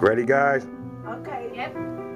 Ready, guys? Okay. Yep.